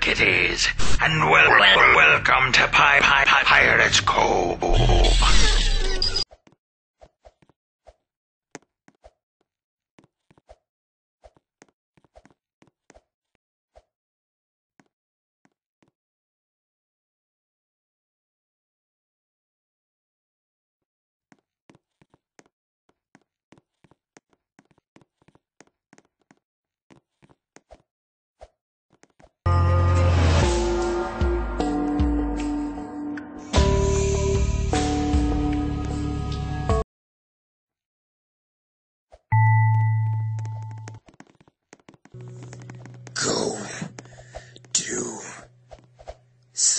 kiddies, and wel- wel- welcome to Pi- Pi- Pi- Pirates Cove.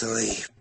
Sleep.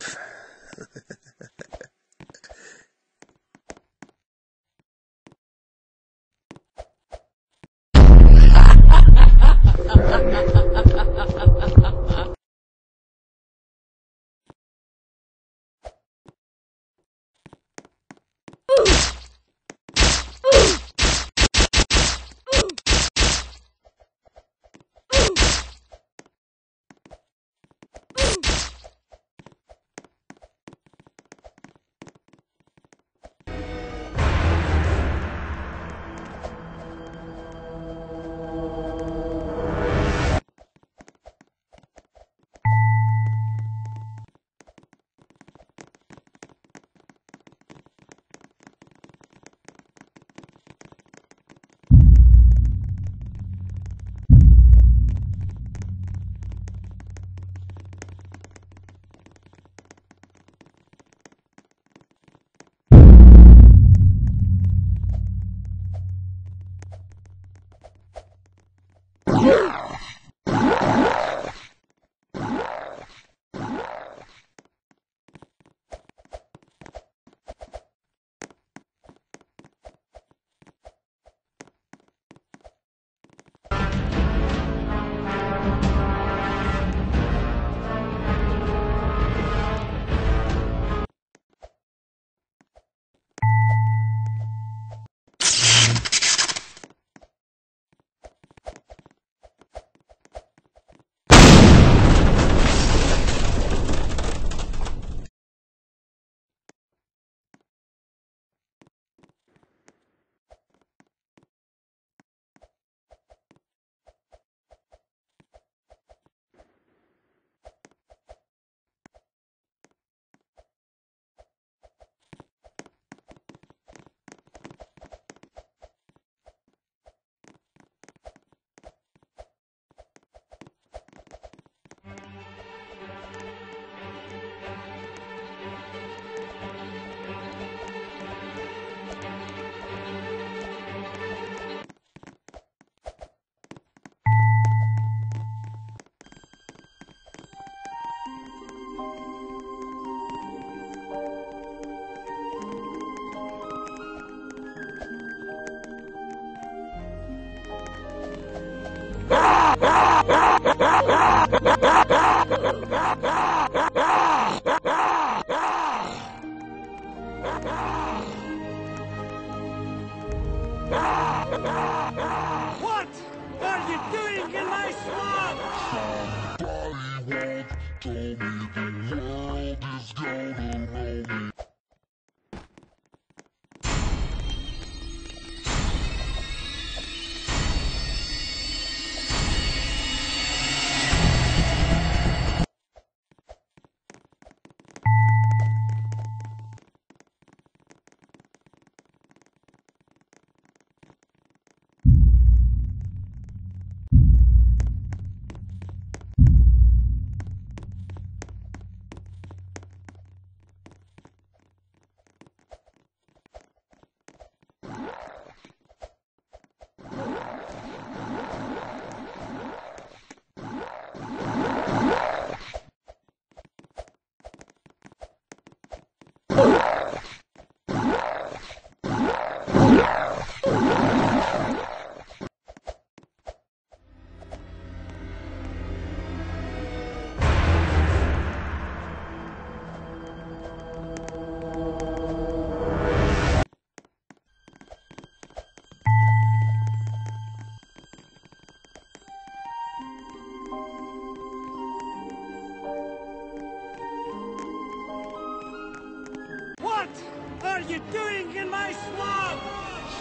you doing in my swamp?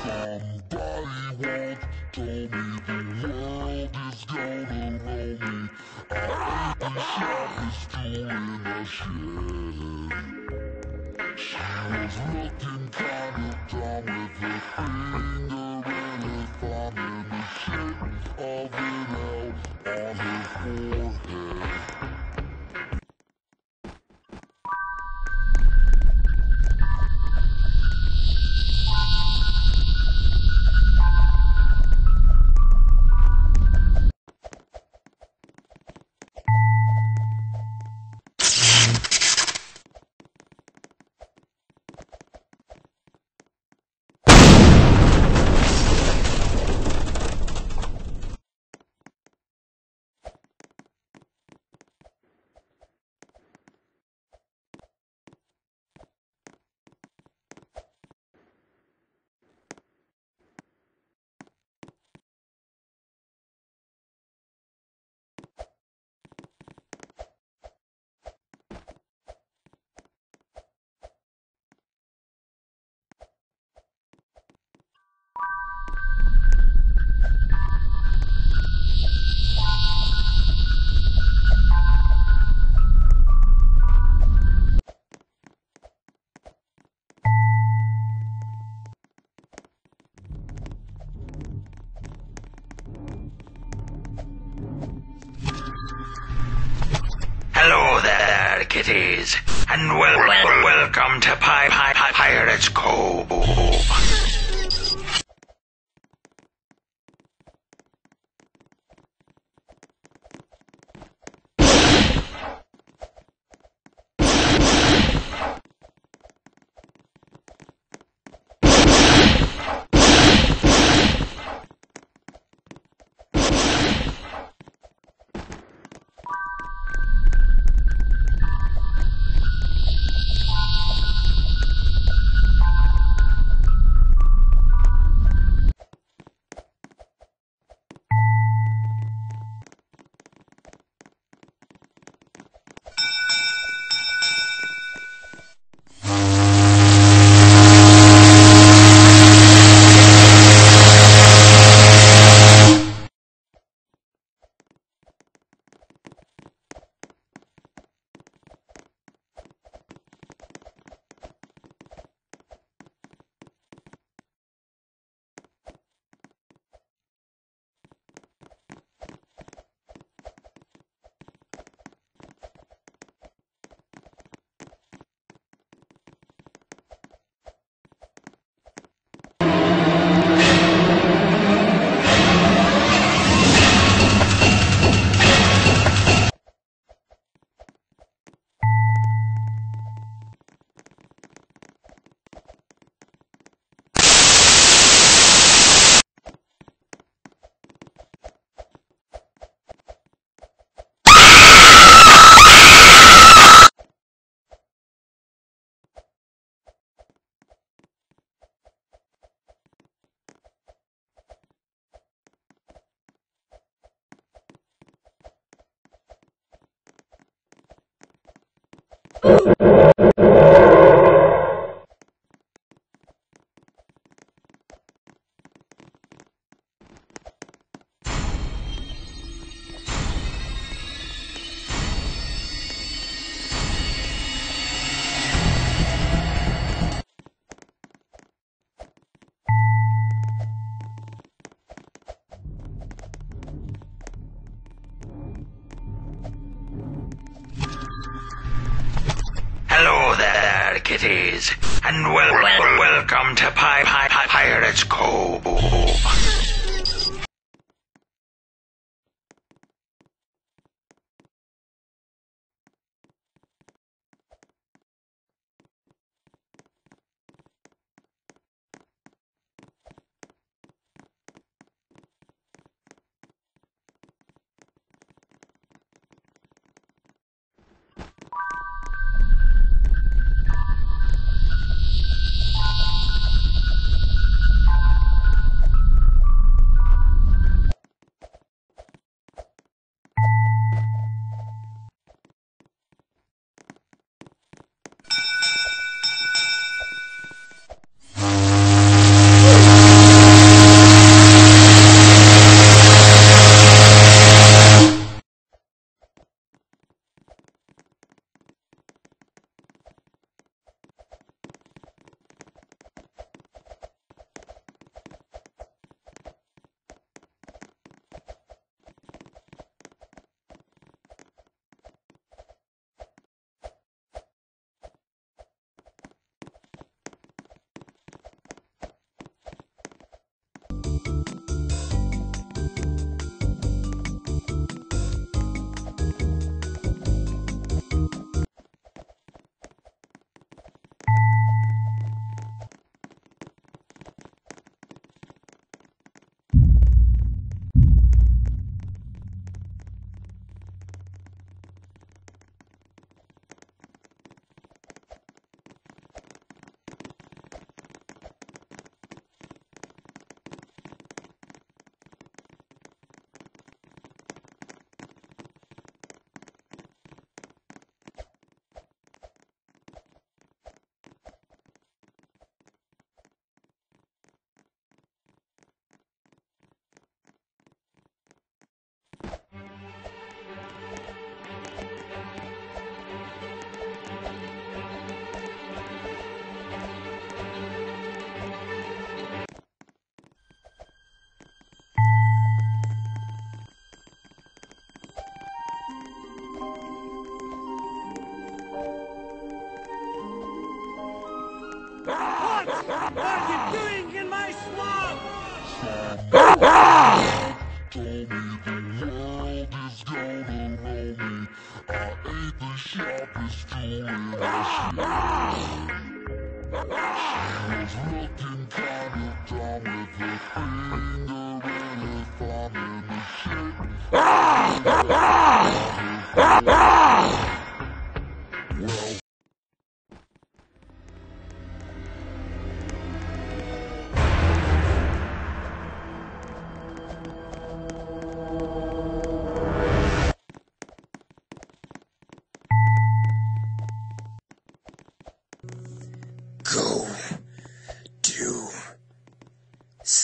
Somebody once told me the world is gonna roll me. I think the shop doing a shit. She was looking kinda and wel- wel- welcome to Pi- Pi- Pi- Pirates Cove. Pi- Pirates Ah!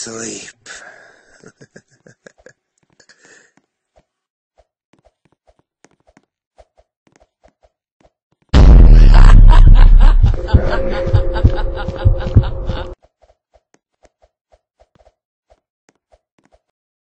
sleep